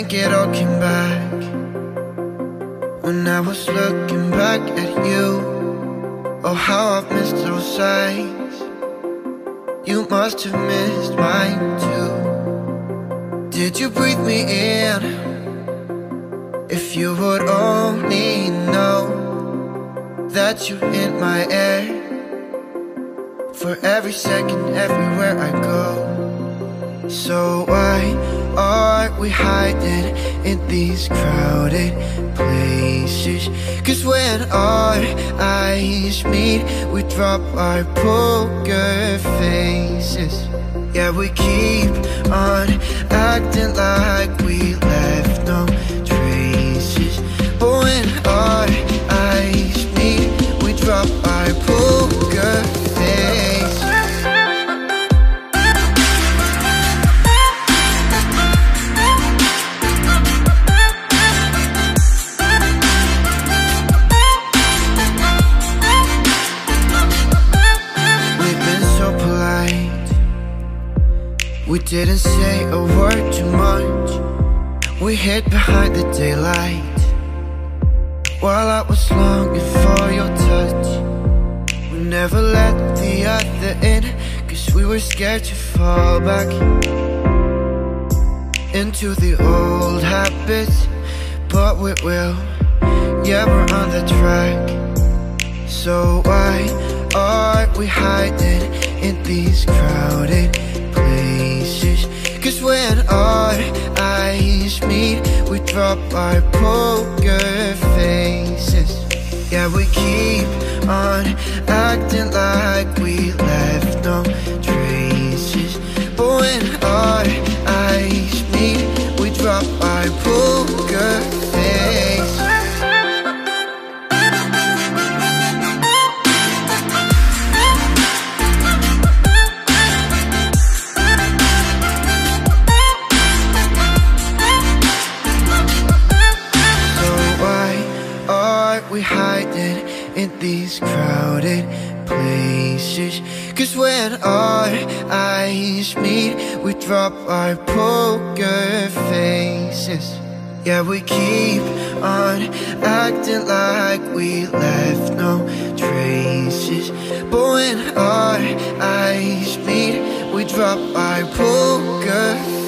Think it all came back. When I was looking back at you Oh, how I've missed those sights. You must have missed mine too. Did you breathe me in? If you would only know That you're in my air. For every second, everywhere I go. So why are we hiding in these crowded places? Cause when our eyes meet, we drop our poker faces. Yeah, we keep on acting like we left We hid behind the daylight. While I was longing for your touch. We never let the other in. Cause we were scared to fall back into the old habits. But we will. Yeah, we're on the track. So why are we hiding in these crowded places? Cause when our eyes meet, we drop our poker faces. Yeah, we keep on acting like we left no traces. But when our crowded places? Cause when our eyes meet, we drop our poker faces. Yeah, we keep on acting like we left no traces. But when our eyes meet, we drop our poker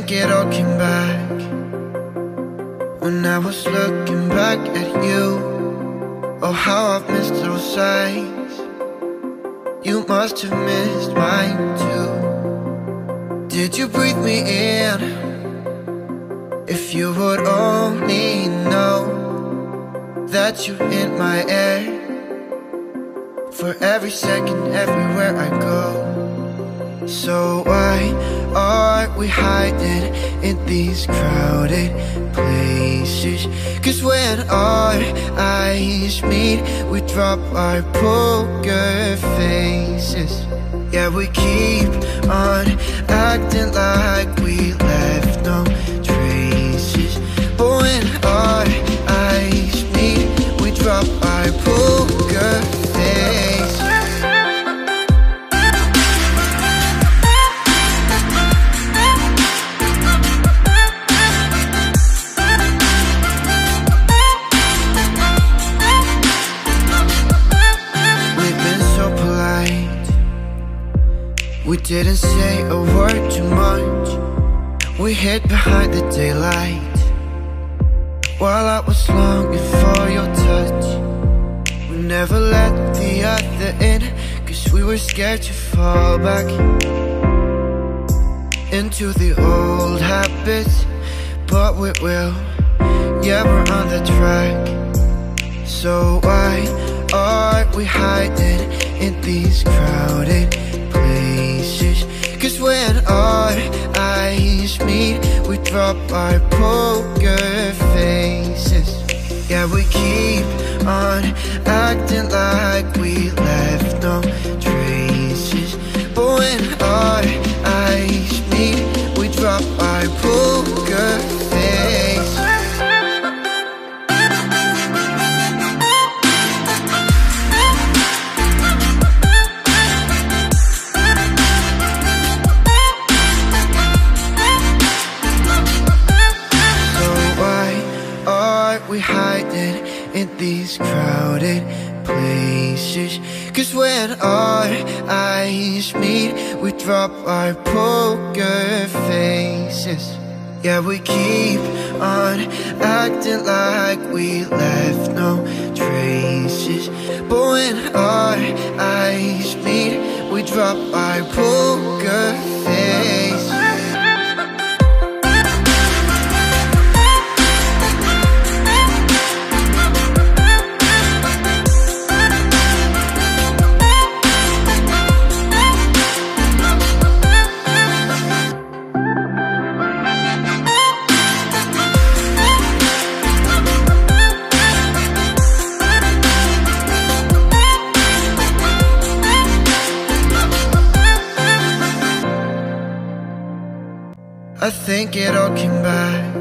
think it all came back. When I was looking back at you Oh, how I've missed those sights. You must have missed mine too. Did you breathe me in? If you would only know That you're in my air. For every second, everywhere I go so why are we hiding in these crowded places? Cause when our eyes meet, we drop our poker faces. Yeah, we keep on acting like we left no traces. But when our eyes meet, we drop our poker didn't say a word too much. We hid behind the daylight. While I was longing for your touch. We never let the other in. Cause we were scared to fall back into the old habits. But we will. Yeah, we're on the track. So why are we hiding in these crowded Cause when our eyes meet We drop our poker faces. Yeah, we keep on acting like we left no traces. But when our eyes meet, we drop our poker drop our poker faces. Yeah, we keep on acting like we left no traces. But when our eyes meet, we drop our poker face. I think it all came back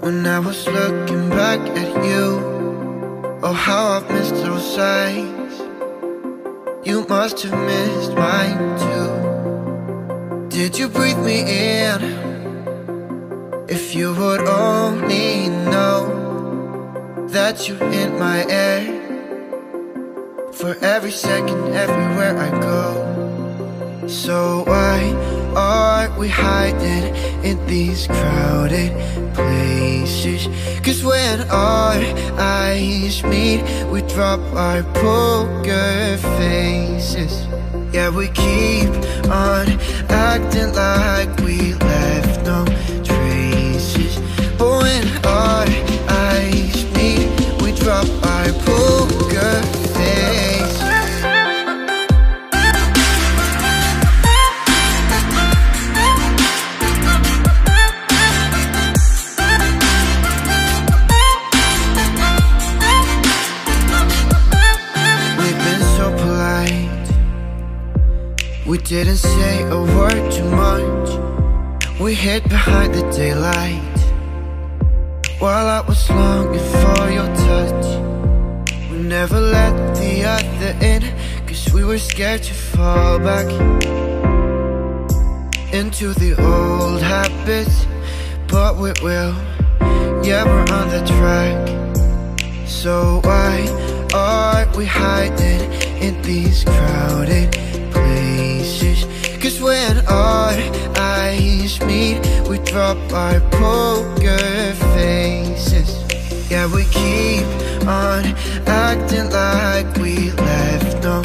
when I was looking back at you. Oh, how I've missed those sights. You must have missed mine too. Did you breathe me in? If you would only know that you're in my air for every second, everywhere I go. So why are we hiding in these crowded places? Cause when our eyes meet, we drop our poker faces. Yeah, we keep on acting like We didn't say a word too much. We hid behind the daylight. While I was longing for your touch. We never let the other in. Cause we were scared to fall back into the old habits. But we will. Yeah, we're on the track. So why are we hiding in these crowded places? Cause when our eyes meet, we drop our poker faces. Yeah, we keep on acting like we left no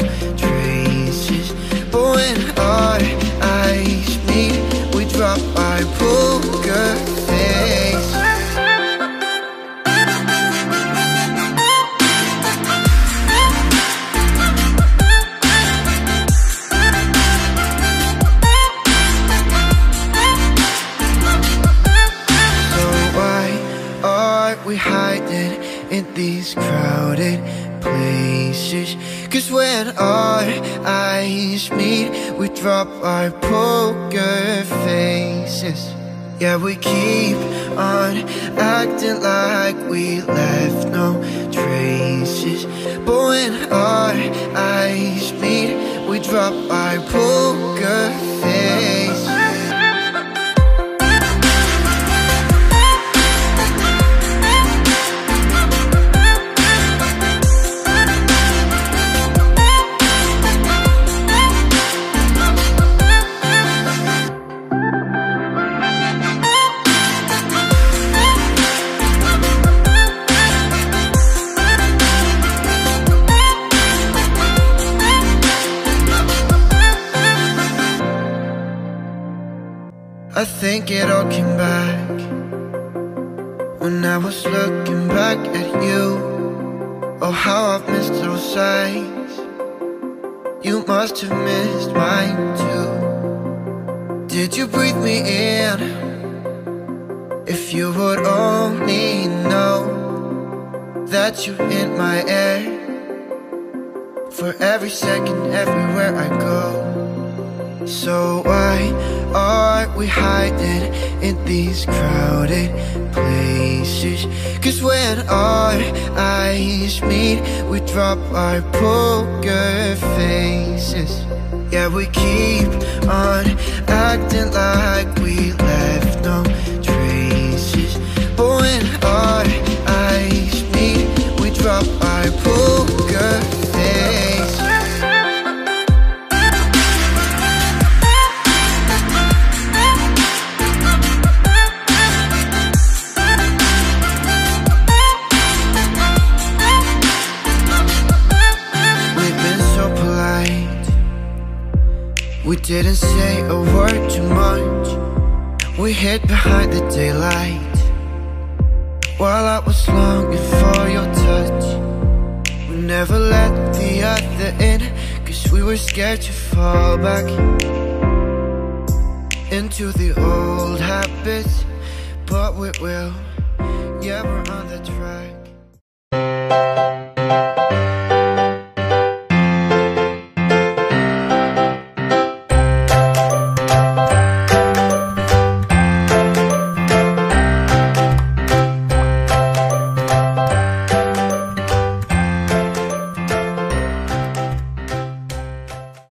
these crowded places? Cause when our eyes meet, we drop our poker faces. Yeah, we keep on acting like we left no traces. But when our eyes meet, we drop our poker think it all came back when I was looking back at you. Oh, how I've missed those sights. You must have missed mine too. Did you breathe me in? If you would only know that you're in my air For every second, everywhere I go So why are we hiding in these crowded places? Cause when our eyes meet, we drop our poker faces Yeah, we keep on acting like we left no traces But when our We didn't say a word too much. We hid behind the daylight. While I was longing for your touch. We never let the other in. Cause we were scared to fall back into the old habits. But we will. Yeah, we're on the track.